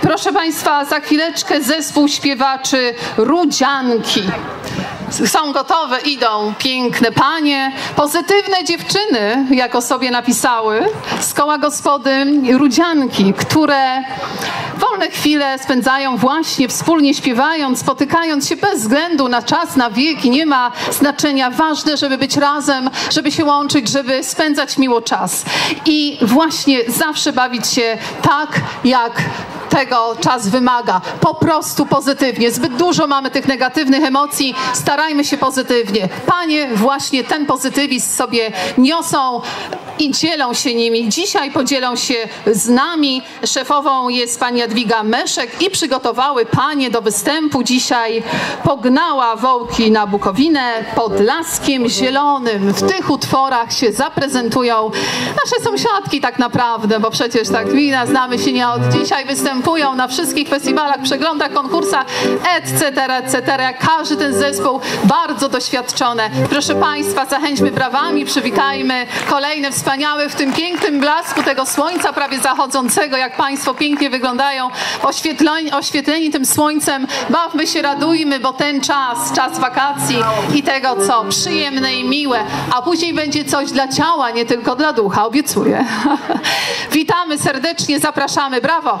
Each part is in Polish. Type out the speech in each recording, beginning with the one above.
Proszę Państwa, za chwileczkę zespół śpiewaczy Rudzianki. Są gotowe, idą piękne panie, pozytywne dziewczyny, jak o sobie napisały, z koła gospody Rudzianki, które wolne chwile spędzają właśnie wspólnie śpiewając, spotykając się bez względu na czas, na wiek nie ma znaczenia. Ważne, żeby być razem, żeby się łączyć, żeby spędzać miło czas. I właśnie zawsze bawić się tak, jak tego czas wymaga. Po prostu pozytywnie. Zbyt dużo mamy tych negatywnych emocji. Starajmy się pozytywnie. Panie właśnie ten pozytywizm sobie niosą i dzielą się nimi. Dzisiaj podzielą się z nami. Szefową jest pani Jadwiga Meszek i przygotowały panie do występu. Dzisiaj pognała wołki na Bukowinę pod Laskiem Zielonym. W tych utworach się zaprezentują nasze sąsiadki tak naprawdę, bo przecież tak gmina znamy się nie od dzisiaj. Występują na wszystkich festiwalach, przeglądach, konkursach, etc., etc. Każdy ten zespół bardzo doświadczone. Proszę Państwa, zachęćmy brawami, przywitajmy kolejne w tym pięknym blasku tego słońca prawie zachodzącego, jak Państwo pięknie wyglądają, oświetleni, oświetleni tym słońcem. Bawmy się, radujmy, bo ten czas, czas wakacji i tego, co przyjemne i miłe, a później będzie coś dla ciała, nie tylko dla ducha, obiecuję. Witamy serdecznie, zapraszamy, brawo!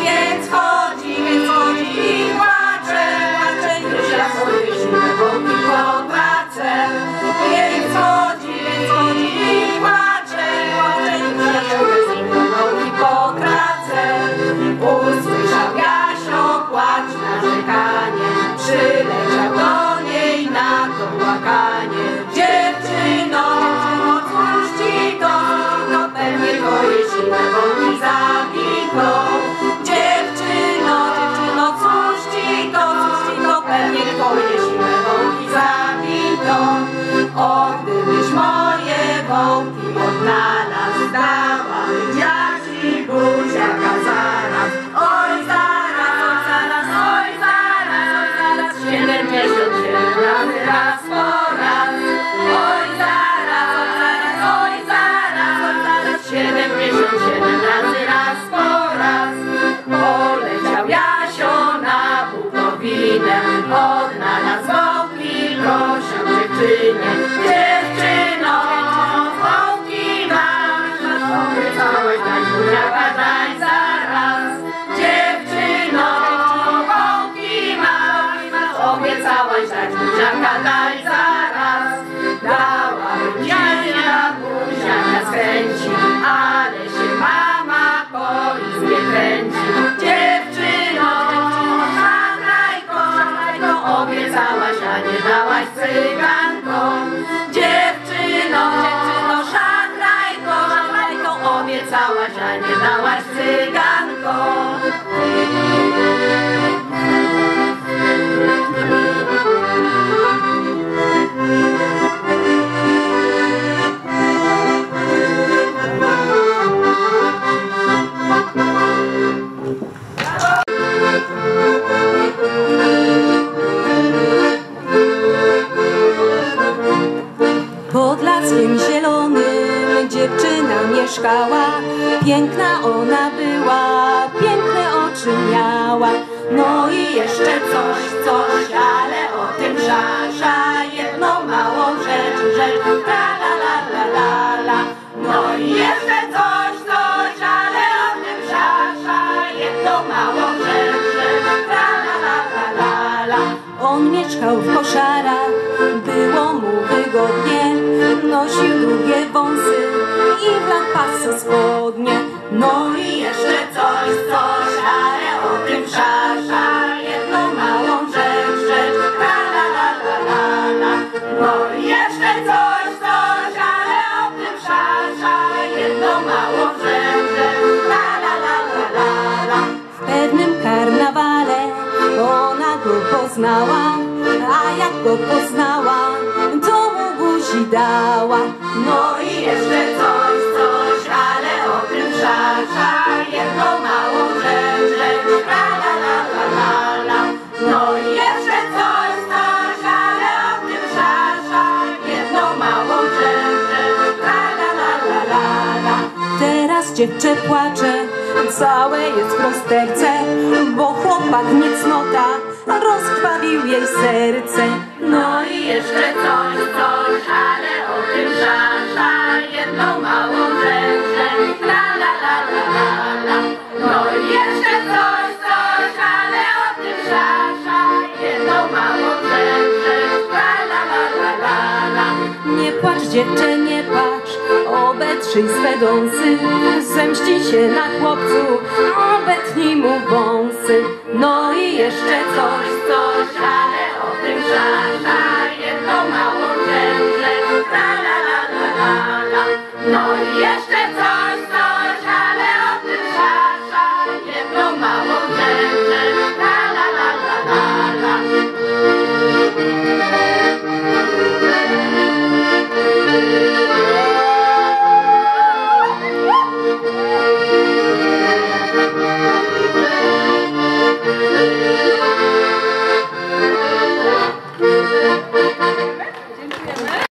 płakanie. Dziewczyno, otwórz ci to, to pewnie twoje siłę, bo mi zabito. chwilę odnalazł wątpliwością dziewczynie. cyganką, dziewczyno, dziewczyno, szatrajko, szatrajko obiecałaś, a nie dałaś cyganką. Mieszkała, piękna ona była, piękne oczy miała. No i jeszcze coś, coś, ale o tym żasza, jedną małą rzecz, rzecz, tra la la la la la. No i jeszcze coś, coś, ale o tym żasza, jedną małą rzecz, rzecz, tra la la la la la. On mieszkał w koszarach, było mu wygodnie, nosił długie wąsy i w lampasu spodnie. No i jeszcze coś, coś, ale o tym szasza, jedną małą rzecz, rzecz, la la la la la la. No i jeszcze coś, coś, ale o tym szasza, jedną małą rzecz, rzecz, la la la la la la. W pewnym karnawale ona go poznała, a jak go poznała, buzi dała. No i jeszcze coś, coś, ale o tym szasza, jedną małą rzecz, la la la la la la. No i jeszcze coś, coś, ale o tym szasza, jedną małą rzecz, la la la la la la. Teraz dziewczę płacze, całe jest w bo chłopak niecnota rozkrwawił jej serce. No i jeszcze coś, coś, ale o tym szasza, jedną małą rzecz, rzecz, la la la la la la. No i jeszcze coś, coś, ale o tym szasza, jedną małą rzecz, rzecz, la la la la la la. Nie płacz dziewczę, nie płacz, obetrzyj swe dąsy, zemści się na chłopcu, obetnij mu wąsy.